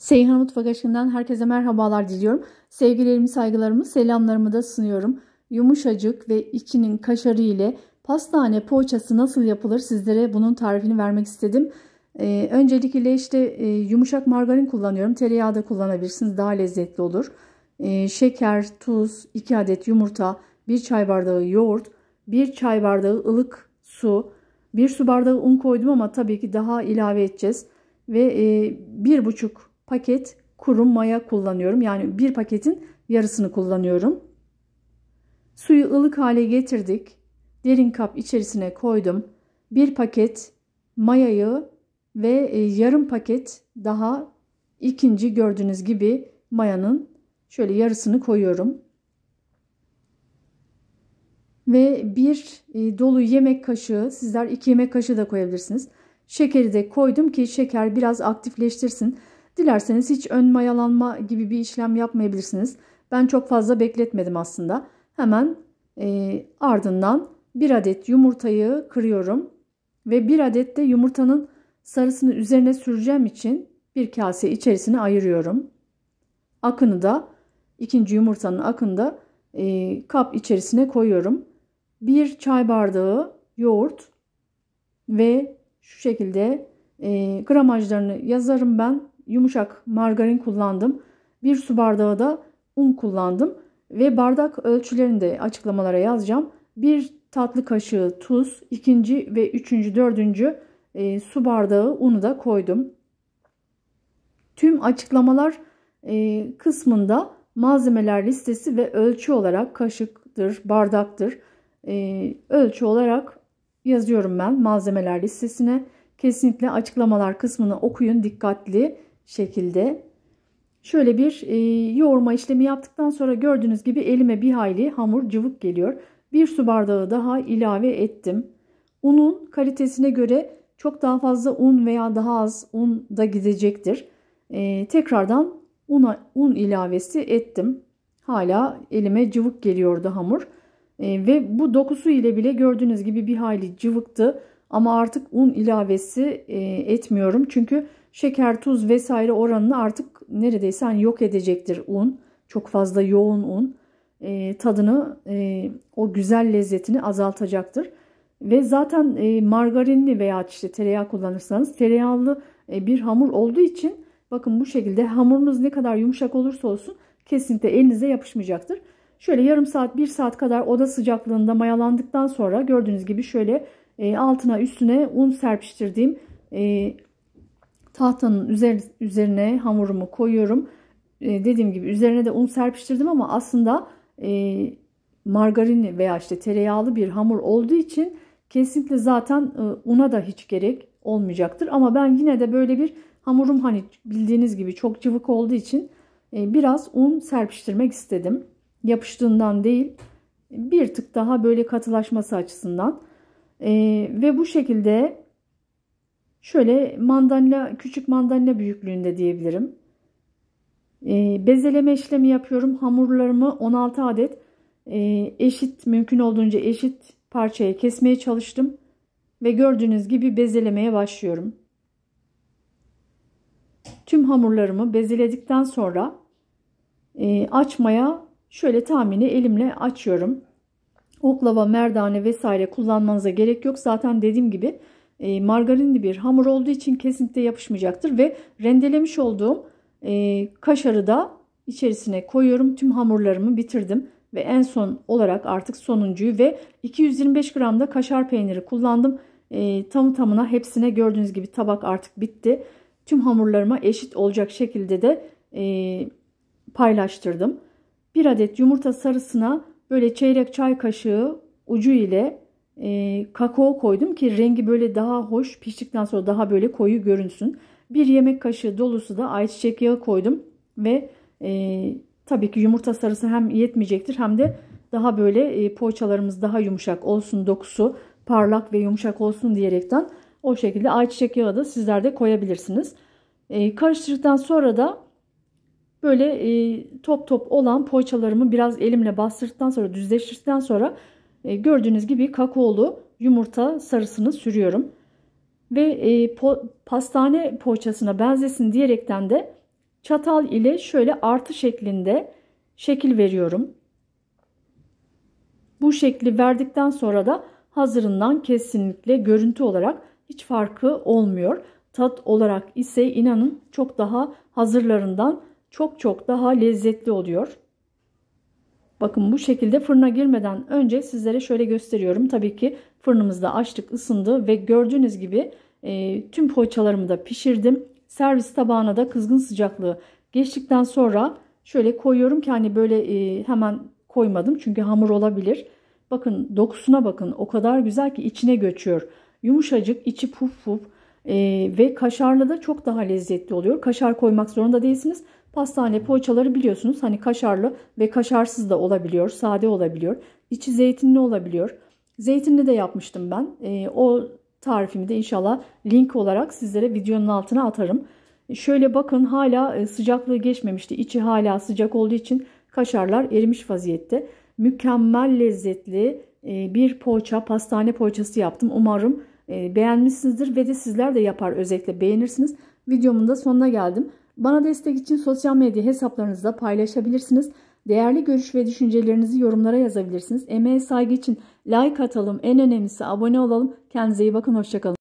Seyhan Mutfak Aşkı'ndan herkese merhabalar diliyorum. Sevgilerimi, saygılarımı, selamlarımı da sunuyorum. Yumuşacık ve içinin kaşarı ile pastane poğaçası nasıl yapılır sizlere bunun tarifini vermek istedim. Ee, öncelikle işte e, yumuşak margarin kullanıyorum. Tereyağı da kullanabilirsiniz. Daha lezzetli olur. Ee, şeker, tuz, 2 adet yumurta, 1 çay bardağı yoğurt, 1 çay bardağı ılık su, 1 su bardağı un koydum ama tabii ki daha ilave edeceğiz. Ve e, 1,5 paket kuru maya kullanıyorum. Yani bir paketin yarısını kullanıyorum. Suyu ılık hale getirdik. Derin kap içerisine koydum. Bir paket mayayı ve e, yarım paket daha ikinci gördüğünüz gibi mayanın şöyle yarısını koyuyorum. Ve bir e, dolu yemek kaşığı sizler iki yemek kaşığı da koyabilirsiniz. Şekeri de koydum ki şeker biraz aktifleştirsin. Dilerseniz hiç ön mayalanma gibi bir işlem yapmayabilirsiniz. Ben çok fazla bekletmedim aslında. Hemen e, ardından bir adet yumurtayı kırıyorum. Ve bir adet de yumurtanın sarısını üzerine süreceğim için bir kase içerisine ayırıyorum. Akını da ikinci yumurtanın akını da e, kap içerisine koyuyorum. Bir çay bardağı yoğurt ve şu şekilde e, gramajlarını yazarım ben yumuşak margarin kullandım. Bir su bardağı da un kullandım. Ve bardak ölçülerini de açıklamalara yazacağım. Bir tatlı kaşığı tuz, ikinci ve üçüncü, dördüncü e, su bardağı unu da koydum. Tüm açıklamalar e, kısmında malzemeler listesi ve ölçü olarak kaşıktır, bardaktır. E, ölçü olarak yazıyorum ben malzemeler listesine. Kesinlikle açıklamalar kısmını okuyun dikkatli şekilde. Şöyle bir e, yoğurma işlemi yaptıktan sonra gördüğünüz gibi elime bir hayli hamur cıvık geliyor. Bir su bardağı daha ilave ettim. Unun kalitesine göre çok daha fazla un veya daha az un da gidecektir. E, tekrardan una, un ilavesi ettim. Hala elime cıvık geliyordu hamur. E, ve bu dokusu ile bile gördüğünüz gibi bir hayli cıvıktı. Ama artık un ilavesi e, etmiyorum. Çünkü şeker, tuz vesaire oranını artık neredeyse hani yok edecektir un. Çok fazla yoğun un e, tadını e, o güzel lezzetini azaltacaktır. Ve zaten e, margarinli veya işte tereyağı kullanırsanız tereyağlı e, bir hamur olduğu için bakın bu şekilde hamurunuz ne kadar yumuşak olursa olsun kesinlikle elinize yapışmayacaktır. Şöyle yarım saat bir saat kadar oda sıcaklığında mayalandıktan sonra gördüğünüz gibi şöyle e, altına üstüne un serpiştirdiğim e, tahtanın üzer, üzerine hamurumu koyuyorum. E, dediğim gibi üzerine de un serpiştirdim ama aslında e, margarin veya işte tereyağlı bir hamur olduğu için kesinlikle zaten e, una da hiç gerek olmayacaktır. Ama ben yine de böyle bir hamurum hani bildiğiniz gibi çok cıvık olduğu için e, biraz un serpiştirmek istedim. Yapıştığından değil bir tık daha böyle katılaşması açısından. E, ve bu şekilde Şöyle mandalina, küçük mandalina büyüklüğünde diyebilirim. E, bezeleme işlemi yapıyorum. Hamurlarımı 16 adet e, eşit, mümkün olduğunca eşit parçaya kesmeye çalıştım. Ve gördüğünüz gibi bezelemeye başlıyorum. Tüm hamurlarımı bezeledikten sonra e, açmaya şöyle tahmini elimle açıyorum. Oklava, merdane vesaire kullanmanıza gerek yok. Zaten dediğim gibi e, margarinli bir hamur olduğu için kesinlikle yapışmayacaktır. Ve rendelemiş olduğum e, kaşarı da içerisine koyuyorum. Tüm hamurlarımı bitirdim. Ve en son olarak artık sonuncuyu ve 225 gram da kaşar peyniri kullandım. E, tamı tamına hepsine gördüğünüz gibi tabak artık bitti. Tüm hamurlarıma eşit olacak şekilde de e, paylaştırdım. Bir adet yumurta sarısına böyle çeyrek çay kaşığı ucu ile e, kakao koydum ki rengi böyle daha hoş piştikten sonra daha böyle koyu görünsün. Bir yemek kaşığı dolusu da ayçiçek yağı koydum ve e, tabii ki yumurta sarısı hem yetmeyecektir hem de daha böyle e, poğaçalarımız daha yumuşak olsun dokusu parlak ve yumuşak olsun diyerekten o şekilde ayçiçek yağı da sizler de koyabilirsiniz. E, karıştırdıktan sonra da böyle e, top top olan poğaçalarımı biraz elimle bastırdıktan sonra düzleştirdikten sonra e, gördüğünüz gibi kakaolu yumurta sarısını sürüyorum. Ve e, po, pastane poğaçasına benzesin diyerekten de çatal ile şöyle artı şeklinde şekil veriyorum. Bu şekli verdikten sonra da hazırından kesinlikle görüntü olarak hiç farkı olmuyor. Tat olarak ise inanın çok daha hazırlarından çok çok daha lezzetli oluyor. Bakın bu şekilde fırına girmeden önce sizlere şöyle gösteriyorum. Tabii ki fırınımızda açtık ısındı ve gördüğünüz gibi e, tüm poğaçalarımı da pişirdim. Servis tabağına da kızgın sıcaklığı geçtikten sonra şöyle koyuyorum ki hani böyle e, hemen koymadım çünkü hamur olabilir. Bakın dokusuna bakın o kadar güzel ki içine göçüyor. Yumuşacık içi puf puf e, ve kaşarlı da çok daha lezzetli oluyor. Kaşar koymak zorunda değilsiniz. Pastane poğaçaları biliyorsunuz hani kaşarlı ve kaşarsız da olabiliyor. Sade olabiliyor. İçi zeytinli olabiliyor. Zeytinli de yapmıştım ben. E, o tarifimi de inşallah link olarak sizlere videonun altına atarım. Şöyle bakın hala e, sıcaklığı geçmemişti. İçi hala sıcak olduğu için kaşarlar erimiş vaziyette. Mükemmel lezzetli e, bir poğaça, pastane poğaçası yaptım. Umarım e, beğenmişsinizdir ve de sizler de yapar özellikle beğenirsiniz. Videomun da sonuna geldim. Bana destek için sosyal medya hesaplarınızda paylaşabilirsiniz. Değerli görüş ve düşüncelerinizi yorumlara yazabilirsiniz. Emeğe saygı için like atalım. En önemlisi abone olalım. Kendinize iyi bakın. Hoşçakalın.